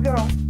we go.